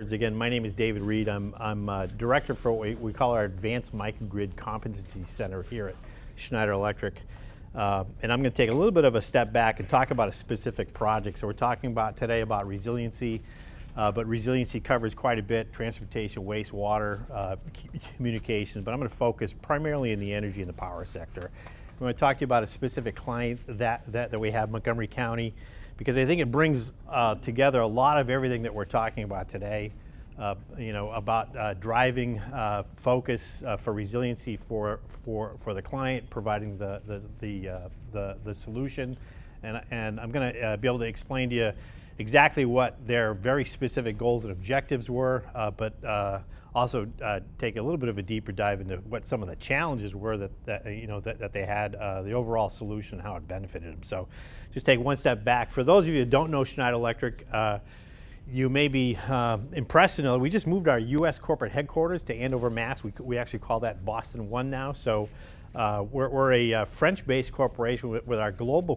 Again, my name is David Reed. I'm, I'm uh, director for what we, we, call our Advanced Microgrid Competency Center here at Schneider Electric. Uh, and I'm going to take a little bit of a step back and talk about a specific project. So we're talking about today about resiliency, uh, but resiliency covers quite a bit, transportation, wastewater, uh, communications, but I'm going to focus primarily in the energy and the power sector. I'm going to talk to you about a specific client that, that, that we have, Montgomery County because I think it brings uh, together a lot of everything that we're talking about today. Uh, you know, about uh, driving uh, focus uh, for resiliency for, for, for the client, providing the, the, the, uh, the, the, solution. And, and I'm going to be able to explain to you exactly what their very specific goals and objectives were, but also uh, take a little bit of a deeper dive into what some of the challenges were that, that you know that, that they had, uh, the overall solution, how it benefited them. So, just take one step back. For those of you that don't know Schneider Electric, uh, you may be uh, impressed to know we just moved our U.S. corporate headquarters to Andover, Mass. We, we actually call that Boston One now. So. Uh, we're, we're, a uh, French-based corporation with, with our global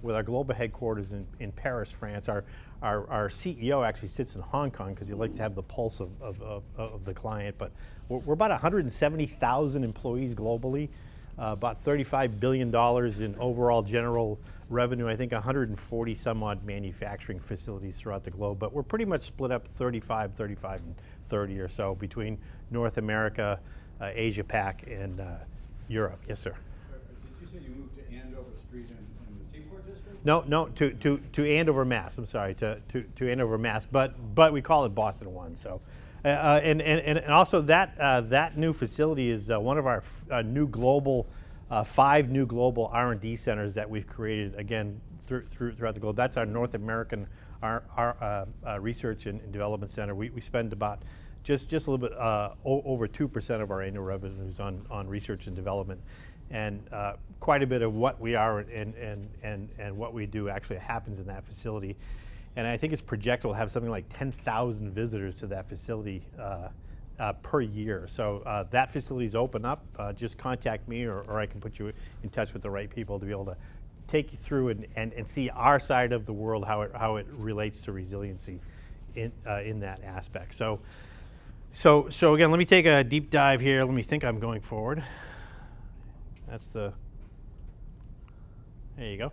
with our global headquarters in, in Paris, France. Our our, our CEO actually sits in Hong Kong because he likes to have the pulse of, of, of, of the client. But we're, we're about 170,000 employees globally, uh, about $35 billion in overall general revenue. I think 140 some odd manufacturing facilities throughout the globe. But we're pretty much split up 35, 35, and 30 or so between North America, uh, Asia Pac, and uh, Europe. Yes, sir. Did you say you moved to Andover Street in no, no, to, to, to Andover, Mass. I'm sorry, to, to, to Andover, Mass. But but we call it Boston One. So, uh, uh and, and and also that uh, that new facility is uh, one of our uh, new global uh, five new global R&D centers that we've created again through, through, throughout the globe. That's our North American our, our research and, and, development center. We, we spend about just just a little bit over two percent of our annual revenues on on research and development and uh, quite a bit of what we are and, and, and, and what we do actually happens in that facility. And I think it's projected we'll have something like 10,000 visitors to that facility uh, uh, per year. So uh, that facility is open up. Uh, just contact me or, or I can put you in touch with the right people to be able to take you through and, and, and see our side of the world, how it, how it relates to resiliency in, uh, in that aspect. So, so, so again, let me take a deep dive here. Let me think I'm going forward. That's the, there you go.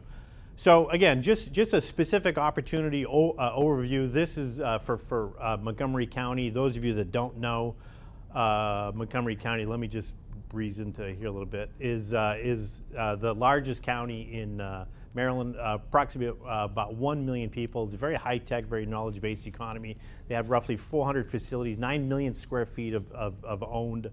So again, just, just a specific opportunity o, uh, overview. This is uh, for, for uh, Montgomery County. Those of you that don't know uh, Montgomery County, let me just breeze to hear a little bit, is, uh, is uh, the largest county in Maryland, approximately about 1 million people. It's a very high-tech, very knowledge-based economy. They have roughly 400 facilities, 9 million square feet of, of, of owned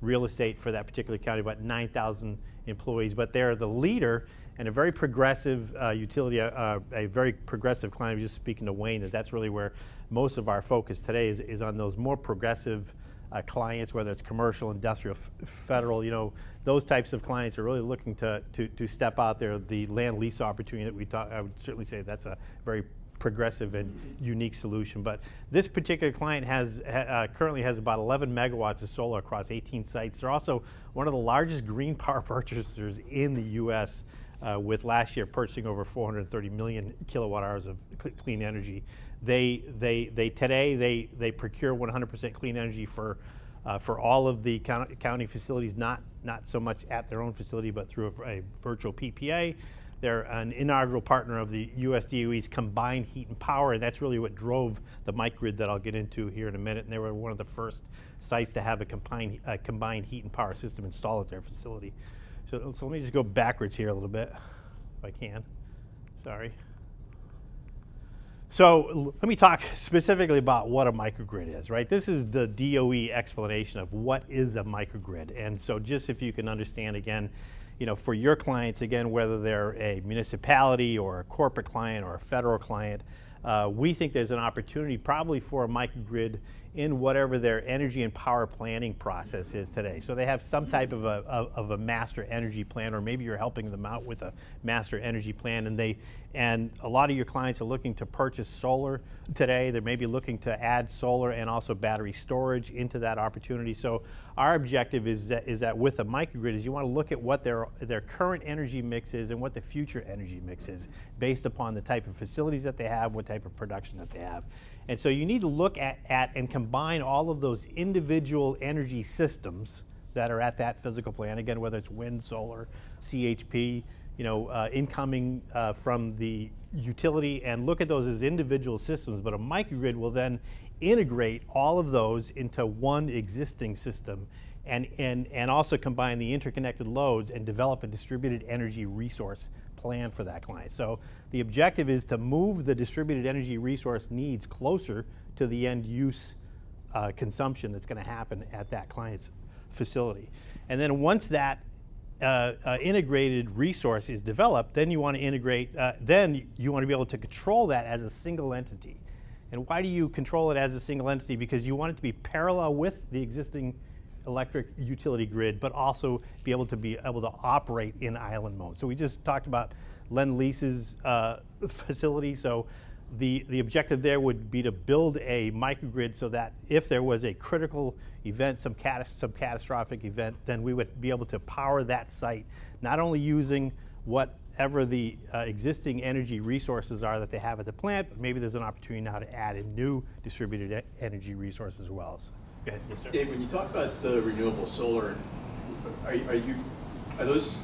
real estate for that particular county, about 9,000 employees. But they're the leader and a very progressive uh, utility, uh, a very progressive client. I was just speaking to Wayne that that's really where most of our focus today is, is on those more progressive uh, clients, whether it's commercial, industrial, federal, you know, those types of clients are really looking to, to, to step out there. The land lease opportunity that we thought, I would certainly say that's a very progressive and unique solution. But this particular client has uh, currently has about 11 megawatts of solar across 18 sites. They're also one of the largest green power purchasers in the U.S. Uh, with last year purchasing over 430 million kilowatt hours of cl clean energy. They, they, they today they, they procure 100% clean energy for uh, for all of the county facilities, not not so much at their own facility, but through a, a virtual PPA. They're an inaugural partner of the USDOE's combined heat and power, and that's really what drove the microgrid that I'll get into here in a minute. And they were one of the first sites to have a combined, uh, combined heat and power system installed at their facility. So, so let me just go backwards here a little bit, if I can. Sorry. So let me talk specifically about what a microgrid is, right? This is the DOE explanation of what is a microgrid. And so just if you can understand again, you know, for your clients, again, whether they're a municipality or a corporate client or a federal client, uh, we think there's an opportunity probably for a microgrid in whatever their energy and power planning process is today. So they have some type of a, of, a master energy plan, or maybe you're helping them out with a master energy plan, and they and a lot of your clients are looking to purchase solar today. They may be looking to add solar and also battery storage into that opportunity. So our objective is that, is that with a microgrid is you want to look at what their their current energy mix is and what the future energy mix is based upon the type of facilities that they have, what type of production that they have. And so you need to look at, at and combine all of those individual energy systems that are at that physical plant. Again, whether it's wind, solar, CHP, you know, uh, incoming uh, from the utility, and look at those as individual systems. But a microgrid will then integrate all of those into one existing system and, and, and also combine the interconnected loads and develop a distributed energy resource plan for that client. So the objective is to move the distributed energy resource needs closer to the end use uh, consumption that's going to happen at that client's facility. And then once that uh, uh, integrated resource is developed, then you want to integrate, uh, then you want to be able to control that as a single entity. And why do you control it as a single entity? Because you want it to be parallel with the existing electric utility grid, but also be able to be able to operate in island mode. So we just talked about Lend Lease's uh, facility. So the, the objective there would be to build a microgrid so that if there was a critical event, some, cat some catastrophic event, then we would be able to power that site, not only using whatever the uh, existing energy resources are that they have at the plant, but maybe there's an opportunity now to add in new distributed e energy resources as well. So, go ahead, yes, sir. Dave, when you talk about the renewable solar, are, are you, are those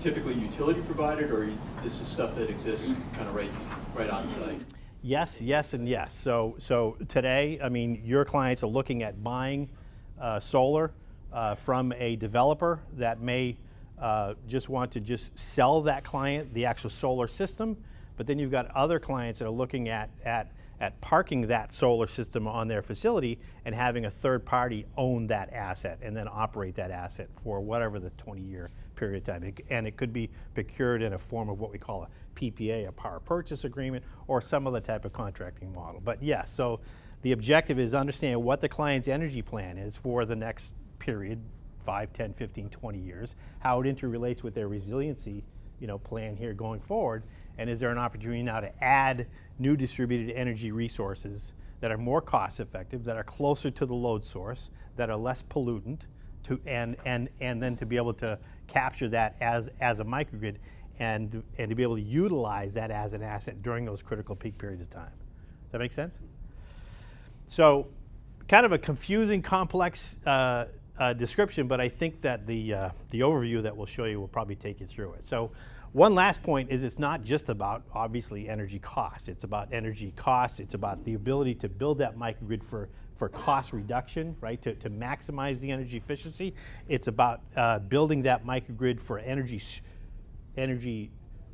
typically utility provided, or this is stuff that exists kind of right, right on site? Yes, yes, and yes. So, so today, I mean, your clients are looking at buying uh, solar uh, from a developer that may uh, just want to just sell that client the actual solar system, but then you've got other clients that are looking at at at parking that solar system on their facility and having a third party own that asset and then operate that asset for whatever the 20 year period of time. And it could be procured in a form of what we call a PPA, a power purchase agreement, or some other type of contracting model. But yes, yeah, so the objective is understand what the client's energy plan is for the next period, 5, 10, 15, 20 years, how it interrelates with their resiliency you know, plan here going forward, and is there an opportunity now to add new distributed energy resources that are more cost effective, that are closer to the load source, that are less pollutant, to, and, and, and then to be able to capture that as, as a microgrid and, and to be able to utilize that as an asset during those critical peak periods of time. Does that make sense? So, kind of a confusing, complex uh, uh, description, but I think that the, uh, the overview that we'll show you will probably take you through it. So one last point is it's not just about, obviously, energy costs. It's about energy costs. It's about the ability to build that microgrid for, for cost reduction, right, to, to maximize the energy efficiency. It's about uh, building that microgrid for energy, energy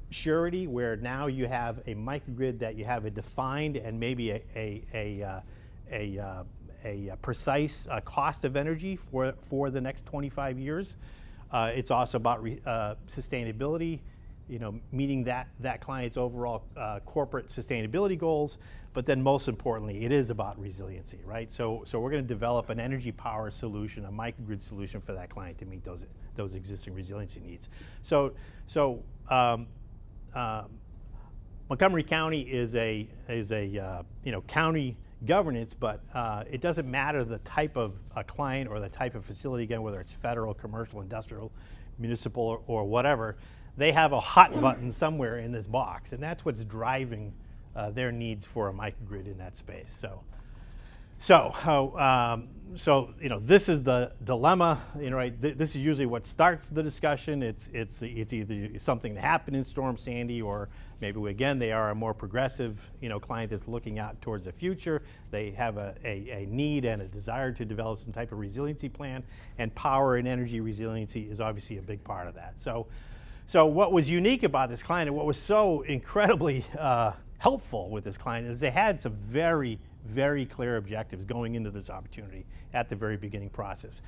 surety, where now you have a microgrid that you have a defined and maybe a, a, a, uh, a uh, a, precise uh, cost of energy for, for the next 25 years. Uh, it's also about re, uh, sustainability, you know, meeting that, that client's overall uh, corporate sustainability goals. But then most importantly, it is about resiliency, right? So, so we're going to develop an energy power solution, a microgrid solution for that client to meet those, those existing resiliency needs. So, so um, um Montgomery County is a, is a uh, you know, county governance, but uh, it doesn't matter the type of a client or the type of facility, again, whether it's federal, commercial, industrial, municipal, or, or whatever, they have a hot button somewhere in this box, and that's what's driving uh, their needs for a microgrid in that space. So, so, um, so you know, this is the dilemma. You know, right? Th this is usually what starts the discussion. It's it's it's either something that happened in Storm Sandy, or maybe again they are a more progressive, you know, client that's looking out towards the future. They have a, a, a need and a desire to develop some type of resiliency plan, and power and energy resiliency is obviously a big part of that. So, so what was unique about this client, and what was so incredibly uh, helpful with this client, is they had some very very clear objectives going into this opportunity at the very beginning process.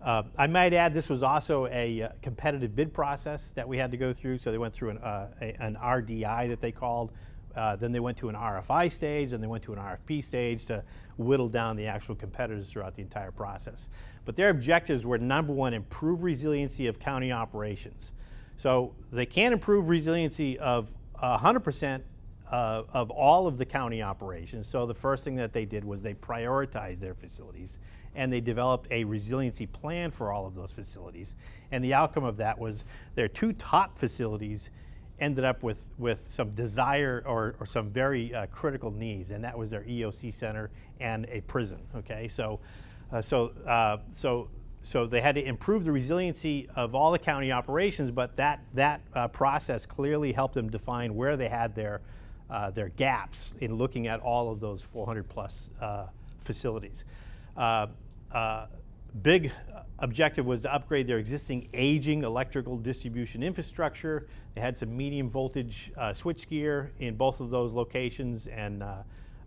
Uh, I might add this was also a uh, competitive bid process that we had to go through. So they went through an, uh, a, an RDI that they called. Uh, then they went to an RFI stage, and they went to an RFP stage to whittle down the actual competitors throughout the entire process. But their objectives were number one, improve resiliency of county operations. So they can't improve resiliency of 100% uh, of all of the county operations. So the first thing that they did was they prioritized their facilities and they developed a resiliency plan for all of those facilities. And the outcome of that was their two top facilities ended up with, with some desire or, or some very uh, critical needs, and that was their EOC center and a prison. Okay, so uh, so uh, so so they had to improve the resiliency of all the county operations, but that that uh, process clearly helped them define where they had their uh, their gaps in looking at all of those 400 plus uh, facilities. Uh, uh, big objective was to upgrade their existing aging electrical distribution infrastructure. They had some medium voltage uh, switchgear in both of those locations and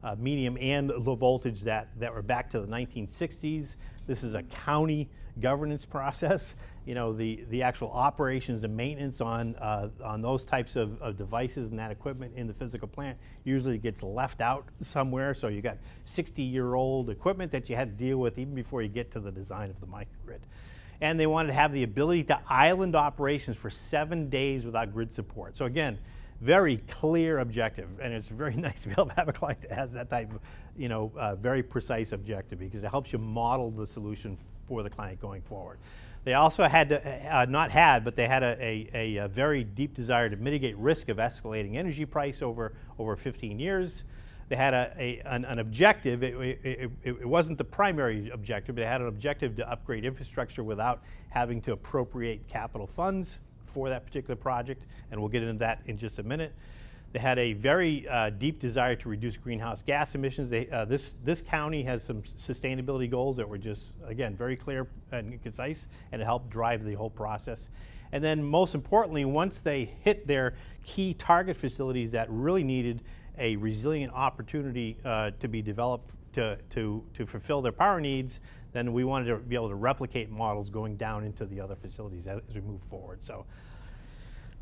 uh, medium and low voltage that, that were back to the 1960s. This is a county governance process. You know, the, the actual operations and maintenance on, uh, on those types of, of devices and that equipment in the physical plant usually gets left out somewhere. So you got 60 year old equipment that you had to deal with even before you get to the design of the microgrid. And they wanted to have the ability to island operations for seven days without grid support. So again, very clear objective, and it's very nice to be able to have a client that has that type of, you know, uh, very precise objective because it helps you model the solution for the client going forward. They also had to, uh, not had, but they had a, a, a, very deep desire to mitigate risk of escalating energy price over, over 15 years. They had a, a an, an, objective, it, it, it, it, wasn't the primary objective, but they had an objective to upgrade infrastructure without having to appropriate capital funds for that particular project, and we'll get into that in just a minute. They had a very uh, deep desire to reduce greenhouse gas emissions. They, uh, this, this county has some sustainability goals that were just, again, very clear and concise, and it helped drive the whole process. And then most importantly, once they hit their key target facilities that really needed a resilient opportunity uh, to be developed to, to, to fulfill their power needs, then we wanted to be able to replicate models going down into the other facilities as, we move forward. So,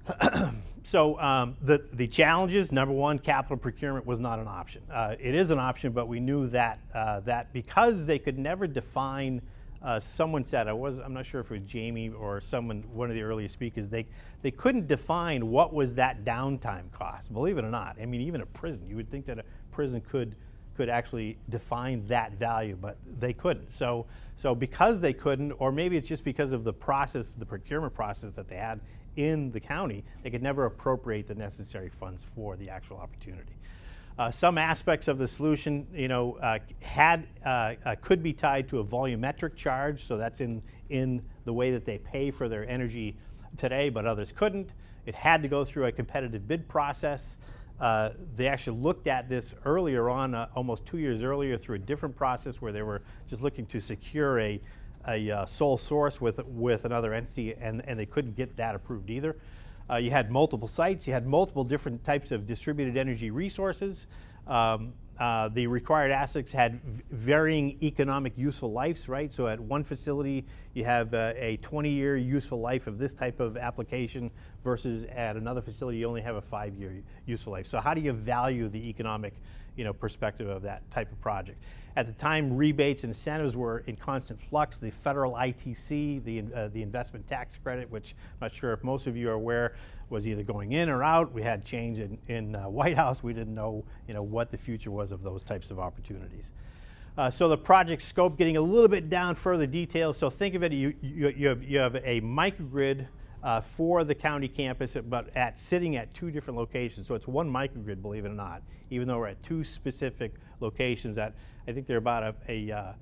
so um, the, the challenges, number one, capital procurement was not an option. Uh, it is an option, but we knew that, uh, that because they could never define uh, someone said, I was, I'm not sure if it was Jamie or someone, one of the earliest speakers, they, they couldn't define what was that downtime cost, believe it or not. I mean, even a prison, you would think that a prison could could actually define that value, but they couldn't. So, so because they couldn't, or maybe it's just because of the process, the procurement process that they had in the county, they could never appropriate the necessary funds for the actual opportunity. Uh, some aspects of the solution, you know, uh, had uh, uh could be tied to a volumetric charge, so that's in in the way that they pay for their energy today, but others couldn't. It had to go through a competitive bid process. Uh, they actually looked at this earlier on, uh, almost two years earlier, through a different process where they were just looking to secure a, a uh, sole source with, with another entity, and, and they couldn't get that approved either. Uh, you had multiple sites, you had multiple different types of distributed energy resources. Um, uh, the required assets had varying economic useful lives, right? So at one facility, you have uh, a 20-year useful life of this type of application versus at another facility, you only have a five-year useful life. So how do you value the economic you know, perspective of that type of project? At the time, rebates and incentives were in constant flux. The federal ITC, the, uh, the investment tax credit, which I'm not sure if most of you are aware, was either going in or out. We had change in, in uh, White House. We didn't know, you know what the future was of those types of opportunities. Uh, so the project scope getting a little bit down further details. So think of it, you, you, you, have, you have a microgrid uh, for the county campus, but at sitting at two different locations. So it's one microgrid, believe it or not, even though we're at two specific locations that I think they're about a, a uh,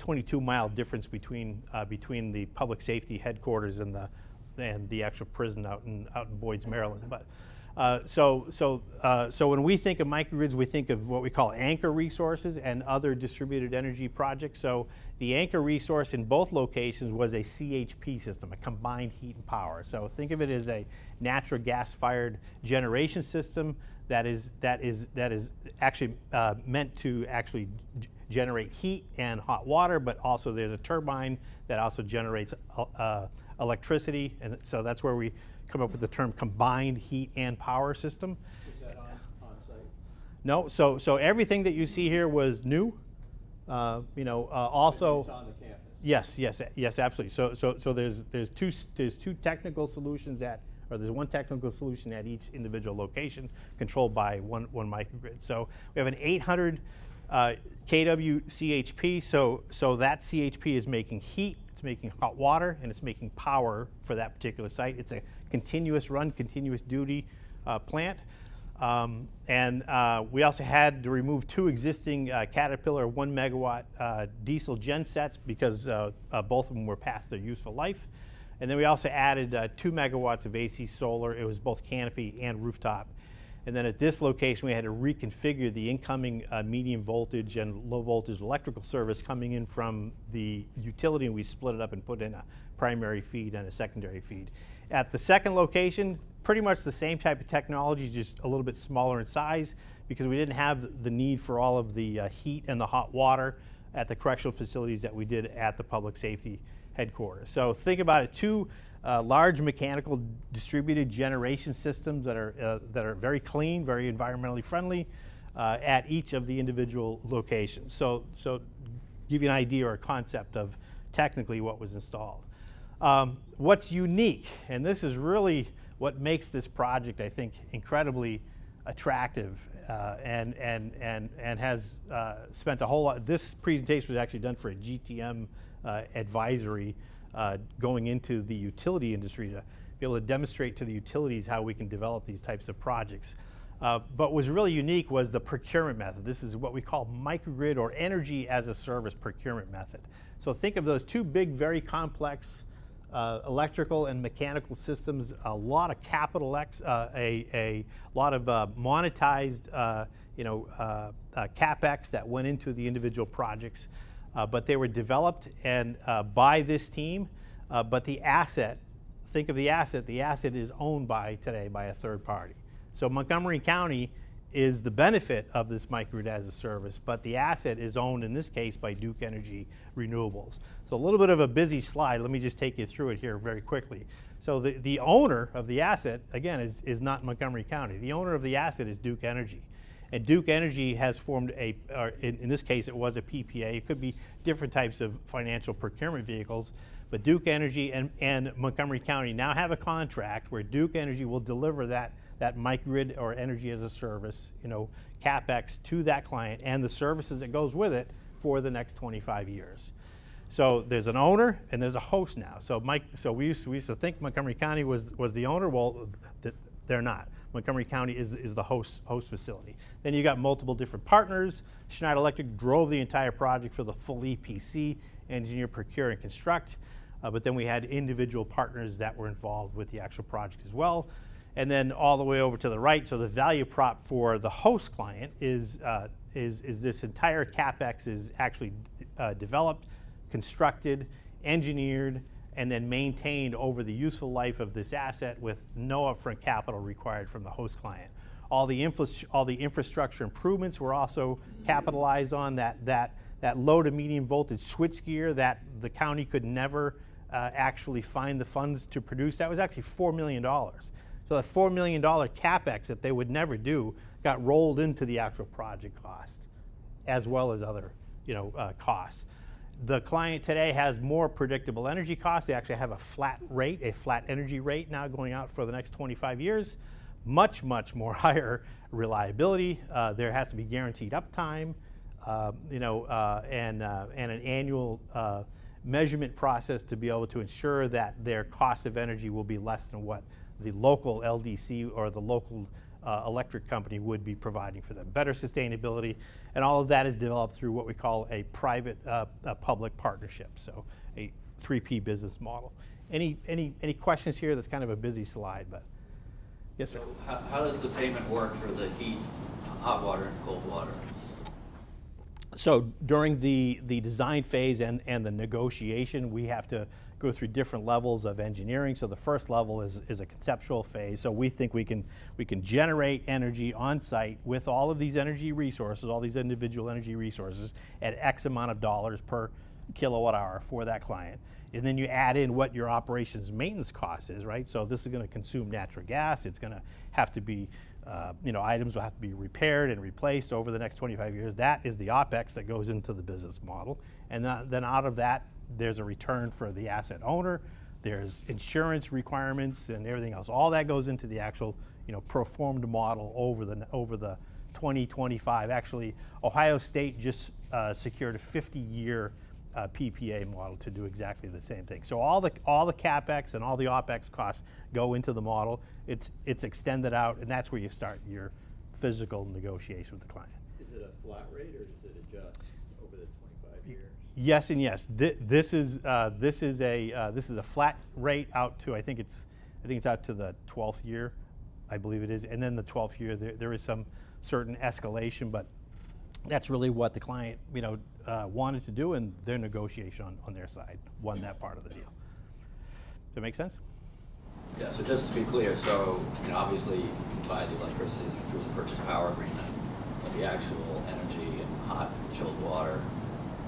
22 mile difference between uh, between the public safety headquarters and the and the actual prison out in out in Boyd's, Maryland. But uh, so, so, uh, so when we think of microgrids, we think of what we call anchor resources and other distributed energy projects. So the anchor resource in both locations was a CHP system, a combined heat and power. So think of it as a natural gas-fired generation system that is that is that is actually uh, meant to actually generate heat and hot water, but also there's a turbine that also generates uh, electricity, and so that's where we come up with the term combined heat and power system. Is that on, on site? No, so so everything that you see here was new. Uh, you know, uh, also. It's on the campus. Yes, yes, yes, absolutely. So so so there's there's two there's two technical solutions at or there's one technical solution at each individual location controlled by one one microgrid. So we have an 800 uh, kW CHP. So so that CHP is making heat it's making hot water, and it's making power for that particular site. It's a continuous run, continuous duty uh, plant. Um, and uh, we also had to remove two existing uh, Caterpillar one megawatt uh, diesel gen sets because uh, both of them were past their useful life. And then we also added two megawatts of AC solar. It was both canopy and rooftop. And then at this location, we had to reconfigure the incoming uh, medium voltage and low voltage electrical service coming in from the utility, and we split it up and put in a primary feed and a secondary feed. At the second location, pretty much the same type of technology, just a little bit smaller in size, because we didn't have the need for all of the uh, heat and the hot water at the correctional facilities that we did at the public safety headquarters. So think about it, two uh, large mechanical distributed generation systems that are, uh, that are very clean, very environmentally friendly uh, at each of the individual locations. So, so give you an idea or a concept of technically what was installed. Um, what's unique, and this is really what makes this project, I think, incredibly attractive uh, and, and, and, and has uh, spent a whole lot. This presentation was actually done for a GTM uh, advisory uh, going into the utility industry to be able to demonstrate to the utilities how we can develop these types of projects. Uh, but what was really unique was the procurement method. This is what we call microgrid or energy as a service procurement method. So think of those two big, very complex uh, electrical and mechanical systems, a lot of capital X, uh, a, a lot of uh, monetized, uh, you know, uh, capex that went into the individual projects, Uh, but they were developed and uh, by this team. Uh, but the asset, think of the asset. The asset is owned by today by a third party. So Montgomery County is the benefit of this microgrid as a service, but the asset is owned in this case by Duke Energy Renewables. So a little bit of a busy slide. Let me just take you through it here very quickly. So the, the owner of the asset, again, is, is not Montgomery County. The owner of the asset is Duke Energy. And Duke Energy has formed a, in, in this case, it was a PPA. It could be different types of financial procurement vehicles. But Duke Energy and, and Montgomery County now have a contract where Duke Energy will deliver that that microgrid or energy as a service, you know, capex to that client and the services that goes with it for the next 25 years. So there's an owner and there's a host now. So Mike, so we used to, we used to think Montgomery County was was the owner. Well, th they're not. Montgomery County is, is the host host facility. Then you got multiple different partners. Schneider Electric drove the entire project for the full EPC, engineer, procure, and construct. Uh, but then we had individual partners that were involved with the actual project as well and then all the way over to the right. So the value prop for the host client is, uh, is, is this entire CapEx is actually uh, developed, constructed, engineered, and then maintained over the useful life of this asset with no upfront capital required from the host client. All the, infra all the infrastructure improvements were also capitalized on that, that, that low to medium voltage switchgear that the county could never uh, actually find the funds to produce. That was actually $4 million. So that $4 million capex that they would never do got rolled into the actual project cost, as well as other you know, uh, costs. The client today has more predictable energy costs. They actually have a flat rate, a flat energy rate now going out for the next 25 years. Much, much more higher reliability. Uh, there has to be guaranteed uptime, uh, you know, uh, and, uh, and an annual uh, measurement process to be able to ensure that their cost of energy will be less than what the local LDC or the local uh, electric company would be providing for them. Better sustainability, and all of that is developed through what we call a private uh, a public partnership, so a 3P business model. Any, any, any questions here? That's kind of a busy slide, but yes, sir. So how, how does the payment work for the heat, hot water and cold water? So during the, the design phase and, and the negotiation, we have to go through different levels of engineering. So the first level is, is a conceptual phase. So we think we can, we can generate energy on site with all of these energy resources, all these individual energy resources at X amount of dollars per kilowatt hour for that client. And then you add in what your operations maintenance cost is, right? So this is going to consume natural gas. It's going to have to be, uh, you know, items will have to be repaired and replaced over the next 25 years. That is the OPEX that goes into the business model. And then out of that, there's a return for the asset owner, there's insurance requirements and everything else. All that goes into the actual, you know, performed model over the over the 2025. Actually, Ohio State just uh, secured a 50-year uh, PPA model to do exactly the same thing. So all the all the capex and all the opex costs go into the model. It's it's extended out, and that's where you start your physical negotiation with the client. Is it a flat rate or does it adjust over the twenty-five years? Yes and yes. Thi- This is, uh, this is a, uh, this is a flat rate out to, I think it's, I think it's out to the 12th year, I believe it is. And then the 12th year, there, there is some certain escalation, but that's really what the client, you know, uh, wanted to do and their negotiation on, on their side won that part of the deal. Does that make sense? Yeah, so just to be clear, so, you know, obviously you buy the electricity through the purchase power agreement, but the actual energy and hot and chilled water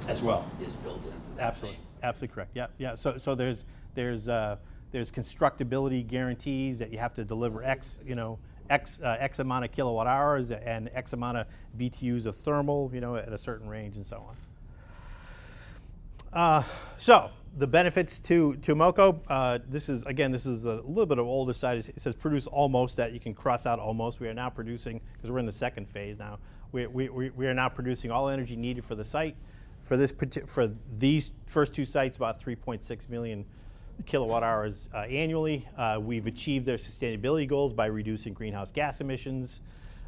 As well. is built into that Absolutely, same. absolutely correct. Yeah, yeah. So, so there's there's uh, there's constructability guarantees that you have to deliver X, you know, X uh, X amount of kilowatt hours and X amount of BTUs of thermal, you know, at a certain range and so on. Uh, so the benefits to to MoCo. Uh, this is again, this is a little bit of older side. It says produce almost. That you can cross out almost. We are now producing because we're in the second phase now. We, we, we are now producing all energy needed for the site. For this for these first two sites, about 3.6 million kilowatt hours uh, annually. Uh, we've achieved their sustainability goals by reducing greenhouse gas emissions.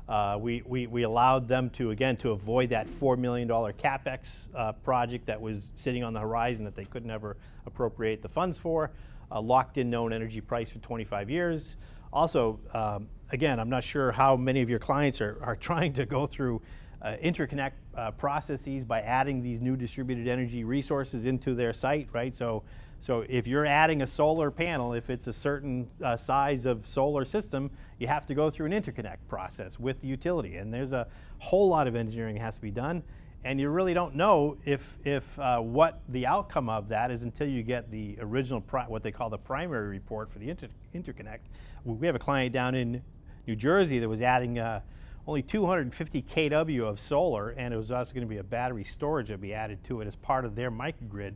Uh, we, we, we allowed them to, again, to avoid that $4 million CapEx uh, project that was sitting on the horizon that they could never appropriate the funds for. Uh, locked in known energy price for 25 years. Also, um, again, I'm not sure how many of your clients are, are trying to go through uh, interconnect uh, processes by adding these new distributed energy resources into their site, right? So, so if you're adding a solar panel, if it's a certain uh, size of solar system, you have to go through an interconnect process with the utility, and there's a whole lot of engineering has to be done. And you really don't know if, if uh, what the outcome of that is until you get the original, what they call the primary report for the inter- interconnect. We have a client down in New Jersey that was adding uh, only 250 kW of solar, and it was also going to be a battery storage that would be added to it as part of their microgrid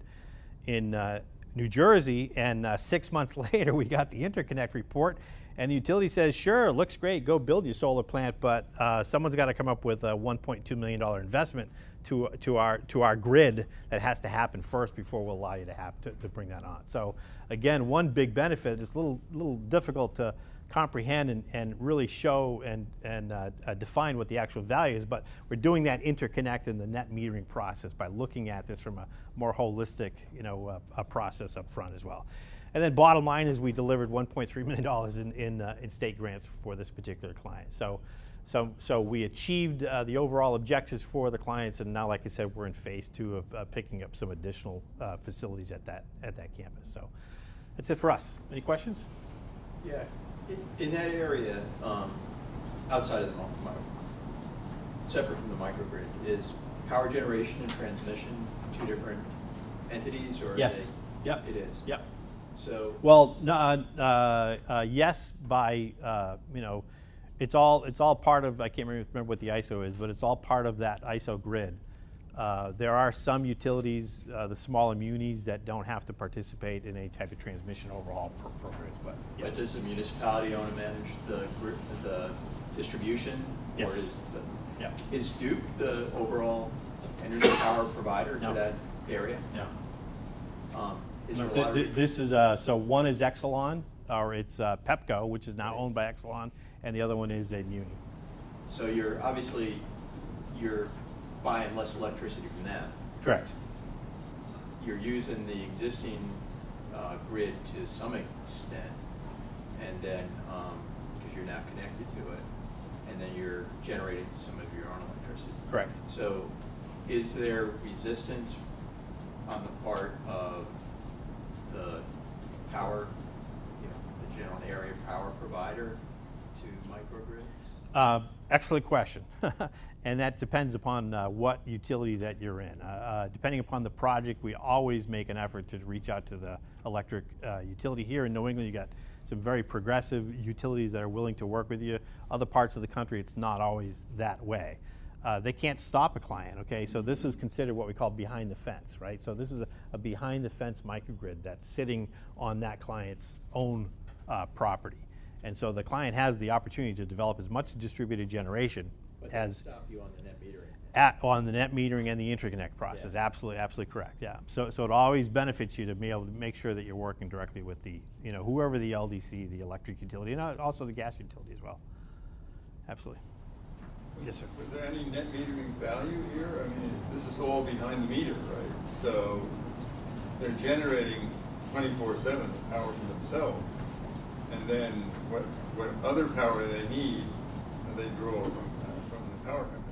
in uh, New Jersey. And uh, six months later, we got the interconnect report, and the utility says, "Sure, looks great. Go build your solar plant, but uh, someone's got to come up with a 1.2 million dollar investment to to our to our grid that has to happen first before we'll allow you to have to, to bring that on." So again, one big benefit is a little little difficult to comprehend and, and really show and, and uh, uh, define what the actual value is, but we're doing that interconnect in the net metering process by looking at this from a more holistic, you know, uh, a process up front as well. And then bottom line is we delivered $1.3 million in, in, uh, in state grants for this particular client. So, so, so we achieved uh, the overall objectives for the clients, and now, like I said, we're in phase two of uh, picking up some additional facilities at that, at that campus. So that's it for us. Any questions? Yeah, in that area, um, outside of the, mi- mi- separate from the microgrid, is power generation and transmission two different entities or? Yes. they- Yep. It is? Yep. So, Well, no, uh, uh, uh, yes, by uh, you know, it's all it's all part of. I can't remember, remember what the ISO is, but it's all part of that ISO grid. Uh, there are some utilities, uh, the smaller munis, that don't have to participate in any type of transmission overhaul pro- programs. But but yes, does the municipality own and manage the the distribution? Yes. Or is the, yeah, is Duke the overall energy power provider No. to that area? yeah. Um, Is No, there a thi- lot of? thi- re- This is, uh, so one is Exelon, or it's uh, Pepco, which is now owned by Exelon, and the other one is a muni. So you're, obviously, you're buying less electricity from them. Correct. You're using the existing uh, grid to some extent, and then, because you're now connected to it, and then you're generating some of your own electricity. Correct. So is there resistance on the part of the power, you know, the general area power provider to microgrids? Uh, Excellent question. And that depends upon uh, what utility that you're in. Uh, uh, Depending upon the project, we always make an effort to reach out to the electric uh, utility. Here in New England, you got some very progressive utilities that are willing to work with you. Other parts of the country, it's not always that way. Uh, They can't stop a client, okay? So this is considered what we call behind the fence, right? So this is a- a behind-the-fence microgrid that's sitting on that client's own uh, property. And so the client has the opportunity to develop as much distributed generation But that as, stop you on the net metering. At, on the net metering and the interconnect process, absolutely, absolutely correct, yeah. So, so it always benefits you to be able to make sure that you're working directly with the, you know, whoever the LDC, the electric utility, and also the gas utility as well. Absolutely. Yes, sir. Was there any net metering value here? I mean, this is all behind the meter, right? So they're generating twenty-four seven power for themselves. And then what, what other power they need, they draw from, from the power company.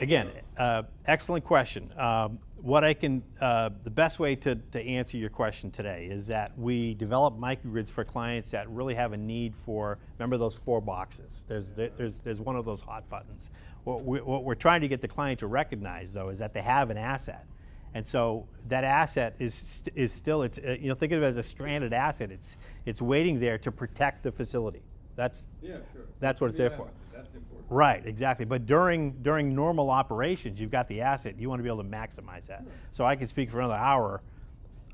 Again, uh, excellent question. Um, what I can, uh, the best way to, to answer your question today is that we develop microgrids for clients that really have a need for, remember those four boxes? There's, there- there's, there's one of those hot buttons. What, we, what we're trying to get the client to recognize though is that they have an asset. And so that asset is, is still, it's, uh, you know, think of it as a stranded asset. It's, it's waiting there to protect the facility. That's, Yeah, sure. That's what it's there for. Right, exactly. But during during normal operations, you've got the asset. You want to be able to maximize that. So I can speak for another hour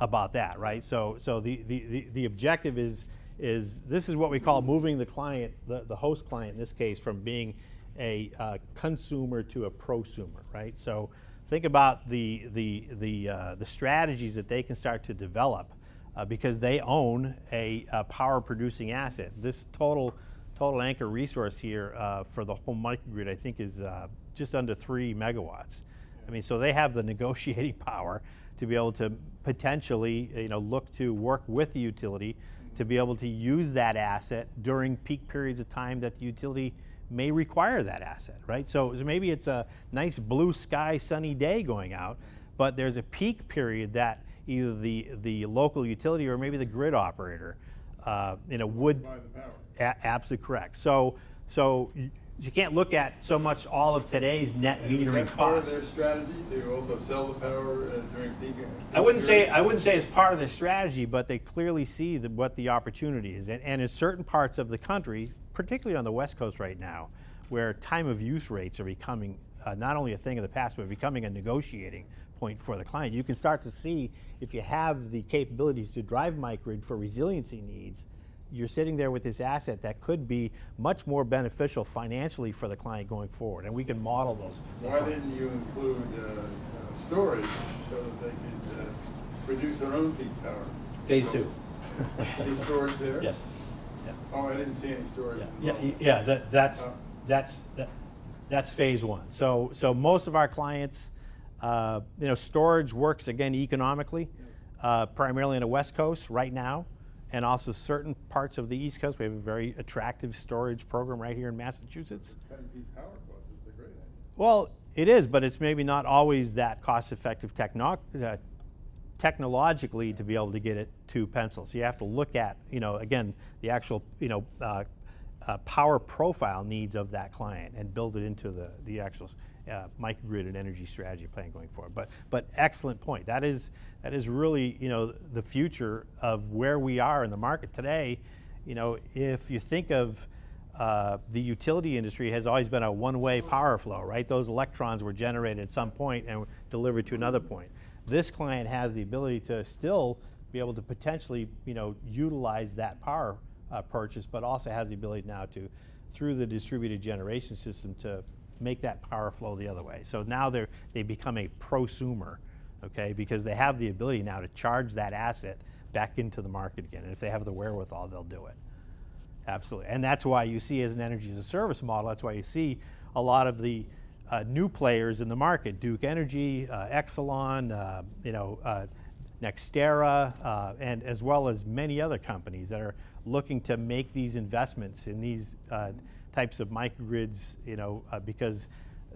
about that, right? So so the the, the, the objective is is this is what we call moving the client, the, the host client in this case, from being a uh, consumer to a prosumer, right? So think about the the the uh, the strategies that they can start to develop uh, because they own a, a power producing asset. This total total anchor resource here uh, for the whole microgrid, I think, is uh, just under three megawatts. I mean, so they have the negotiating power to be able to potentially, you know, look to work with the utility to be able to use that asset during peak periods of time that the utility may require that asset, right? So, so maybe it's a nice blue sky, sunny day going out, but there's a peak period that either the the local utility or maybe the grid operator, uh, you know, would By the power. a- absolutely correct. So, so you, can't look at so much all of today's net metering that part of costs. their strategy to also sell the power during peak? I wouldn't say I wouldn't say it's part of their strategy, but they clearly see the, what the opportunity is, and, and in certain parts of the country, particularly on the West Coast right now, where time of use rates are becoming uh, not only a thing of the past, but becoming a negotiating point for the client. You can start to see if you have the capabilities to drive microgrid for resiliency needs. You're sitting there with this asset that could be much more beneficial financially for the client going forward, and we can model those. Why didn't you include uh, uh, storage so that they could uh, produce their own peak power? Phase two. Is storage there? Yes. Yeah. Oh, I didn't see any storage. Yeah, yeah, yeah, that, that's, Oh. that's, that- that's phase one. So, so most of our clients, uh, you know, storage works again economically, uh, primarily on the West Coast right now, and also certain parts of the East Coast. We have a very attractive storage program right here in Massachusetts. Cutting peak power costs is a great idea. Well, it is, but it's maybe not always that cost-effective techno- uh, technologically to be able to get it to pencil. So you have to look at, you know, again, the actual, you know, uh, uh, power profile needs of that client and build it into the, the actual uh, microgrid and energy strategy plan going forward. But, but excellent point. That is, that is really, you know, the future of where we are in the market today. You know, if you think of uh, the utility industry has always been a one-way power flow, right? Those electrons were generated at some point and delivered to another point. This client has the ability to still be able to potentially, you know, utilize that power uh, purchase, but also has the ability now to, through the distributed generation system, to make that power flow the other way. So now they're they become a prosumer, okay? Because they have the ability now to charge that asset back into the market again, and if they have the wherewithal, they'll do it. Absolutely. And that's why you see as an energy as a service model, that's why you see a lot of the uh, new players in the market, Duke Energy, uh, Exelon, uh, you know, uh, Nextera, uh, and as well as many other companies that are looking to make these investments in these uh, types of microgrids, you know, uh, because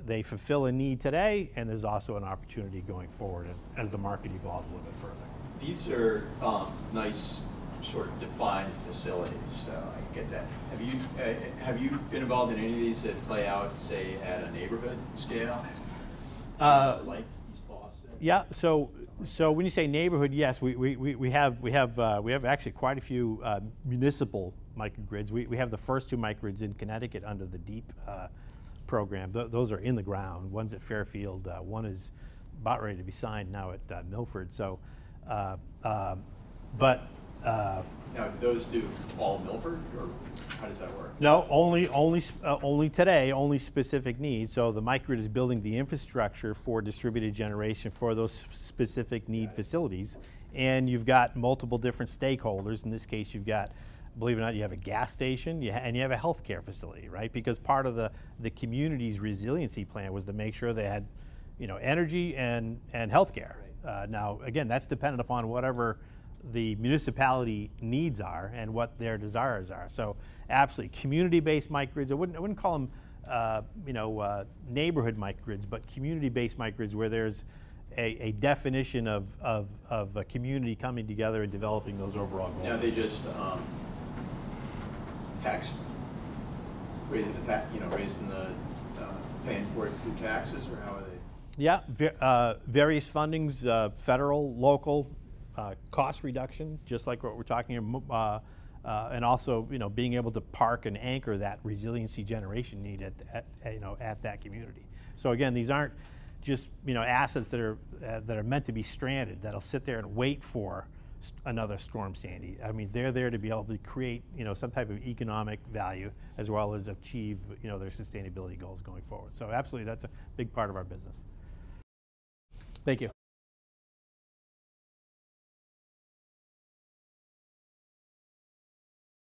they fulfill a need today, and there's also an opportunity going forward as, as the market evolves a little bit further. These are um, nice, sort of defined facilities, so I get that. Have you, uh, have you been involved in any of these that play out, say, at a neighborhood scale? Uh, Like East Boston? Yeah, so, so when you say neighborhood, yes, we, we, we we have, we have, uh, we have actually quite a few uh, municipal microgrids. We, we have the first two microgrids in Connecticut under the DEEP uh, program. Th- those are in the ground. One's at Fairfield, uh, one is about ready to be signed now at uh, Milford. So, uh, um, but, uh, Now, do those do all Milford, or how does that work? No, only, only, uh, only today, only specific needs. So the microgrid is building the infrastructure for distributed generation for those specific need facilities. And you've got multiple different stakeholders. In this case, you've got, believe it or not, you have a gas station you ha- and you have a healthcare facility, right? Because part of the, the community's resiliency plan was to make sure they had, you know, energy and, and healthcare. Uh, now, again, that's dependent upon whatever the municipality needs are and what their desires are. So absolutely, community-based microgrids, I wouldn't, I wouldn't call them, uh, you know, uh, neighborhood microgrids, but community-based microgrids where there's a, a definition of, of, of a community coming together and developing those overall goals. Now, they just, um, tax, raising the tax, you know, raising the, uh, paying for it through taxes, or how are they? Yeah, uh, various fundings, uh, federal, local, uh, cost reduction, just like what we're talking mo- uh, uh, and also, you know, being able to park and anchor that resiliency generation need at, at, you know, at that community. So again, these aren't just, you know, assets that are, that are meant to be stranded, that'll sit there and wait for another storm Sandy. I mean, they're there to be able to create, you know, some type of economic value as well as achieve, you know, their sustainability goals going forward. So absolutely, that's a big part of our business. Thank you.